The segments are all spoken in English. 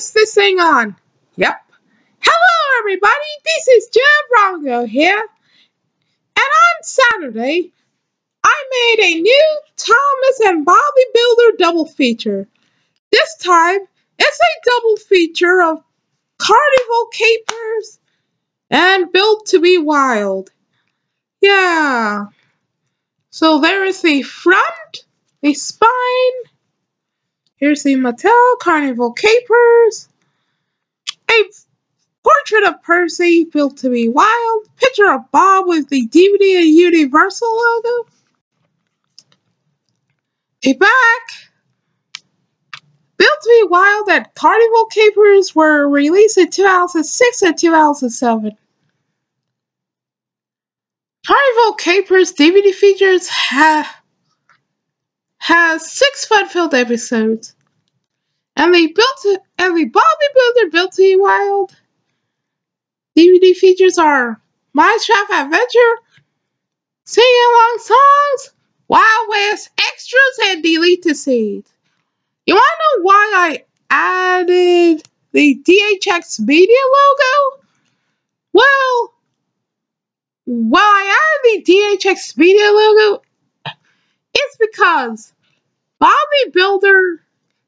is this thing on? Yep. Hello, everybody. This is Jev Rango here. And on Saturday, I made a new Thomas and Bob the Builder double feature. This time, it's a double feature of Carnival Capers and Built to be Wild. Yeah. So there is the front, the spine, Here's the Mattel Carnival Capers. A portrait of Percy built to be wild. Picture of Bob with the DVD and Universal logo. A back. Built to be wild that Carnival Capers were released in 2006 and 2007. Carnival Capers DVD features have has six fun-filled episodes. And they built and the Bob the Builder built to wild. DVD features are Minecraft Adventure, Singing Along Songs, Wild West Extras, and Deleted Scenes. You want to know why I added the DHX Media logo? Well, why I added the DHX Media logo because Bob the Builder,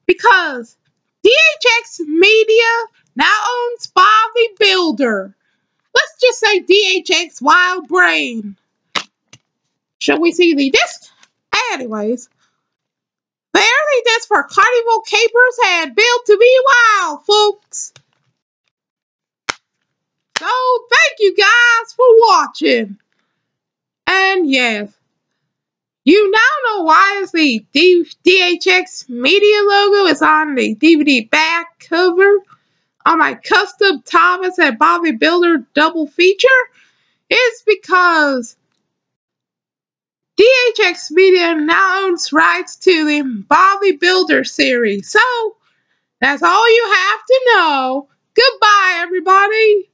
because DHX Media now owns Bob the Builder. Let's just say DHX Wild Brain. Shall we see the disc? Anyways, the early disc for Carnival Capers had Built to be Wild, folks. So, thank you guys for watching. And yes, you now know why the DHX Media logo is on the DVD back cover on my custom Thomas and Bob the Builder double feature. It's because DHX Media now owns rights to the Bob the Builder series. So, that's all you have to know. Goodbye, everybody.